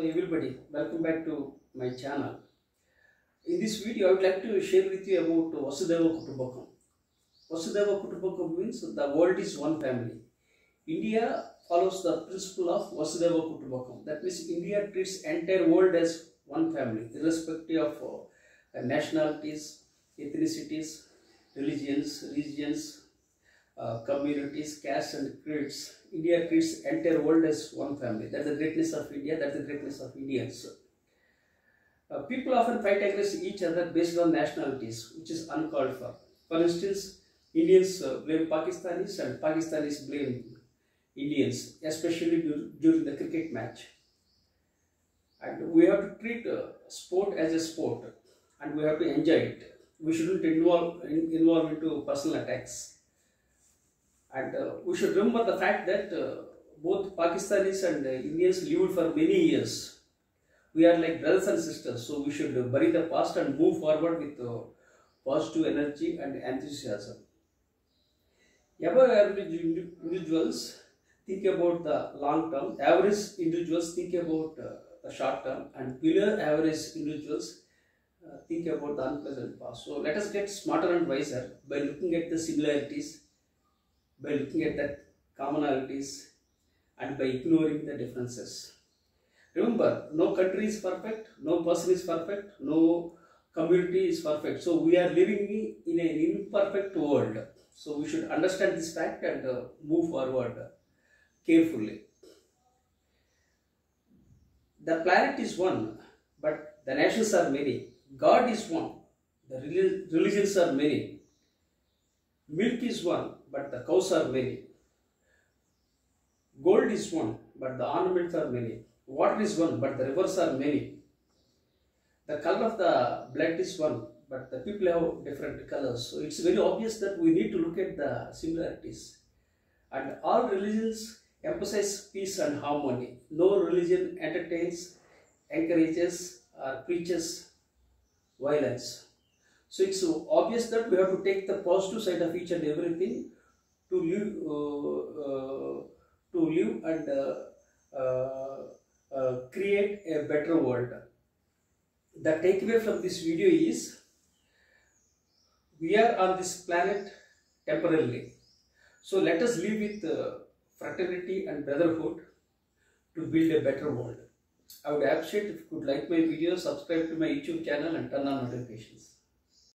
Hello everybody, welcome back to my channel. In this video, I would like to share with you about Vasudhaiva Kutumbakam. Vasudhaiva Kutumbakam means the world is one family. India follows the principle of Vasudhaiva Kutumbakam. That means India treats entire world as one family, irrespective of uh, nationalities, ethnicities, religions, regions, uh, communities, castes and creeds. India treats entire world as one family. That's the greatness of India. That's the greatness of Indians. Uh, people often fight against each other based on nationalities, which is uncalled for. For instance, Indians uh, blame Pakistanis and Pakistanis blame Indians, especially dur- during the cricket match. And we have to treat uh, sport as a sport, and we have to enjoy it. We shouldn't involve in, involve into personal attacks. And uh, we should remember the fact that uh, both Pakistanis and uh, Indians lived for many years. We are like brothers and sisters, so we should bury the past and move forward with positive energy and enthusiasm. Average individuals think about the long term, average individuals think about uh, the short term, and below average individuals uh, think about the unpleasant past. So let us get smarter and wiser by looking at the similarities by looking at the commonalities and by ignoring the differences. Remember, no country is perfect, no person is perfect, no community is perfect. So we are living in an imperfect world. So we should understand this fact and uh, move forward carefully. The planet is one, but the nations are many. God is one. The religions are many. Milk is one, but the cows are many. Gold is one, but the ornaments are many. Water is one, but the rivers are many. The color of the blood is one, but the people have different colors. So it's very obvious that we need to look at the similarities. And all religions emphasize peace and harmony. No religion entertains, encourages, or preaches violence. So it's obvious that we have to take the positive side of each and everything to live, uh, uh, to live and uh, uh, create a better world. The takeaway from this video is we are on this planet temporarily. So let us live with fraternity and brotherhood to build a better world. I would appreciate if you could like my video, subscribe to my YouTube channel and turn on notifications.